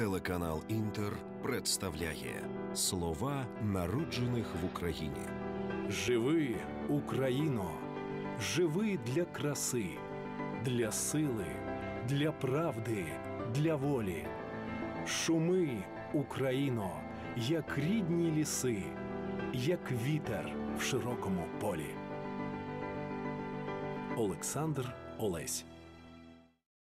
Телеканал Інтер представляє слова народжених в Україні. Живи, Україно, живи для краси, для сили, для правди, для волі. Шуми, Україно, як рідні ліси, як вітер в широкому полі. Олександр Олесь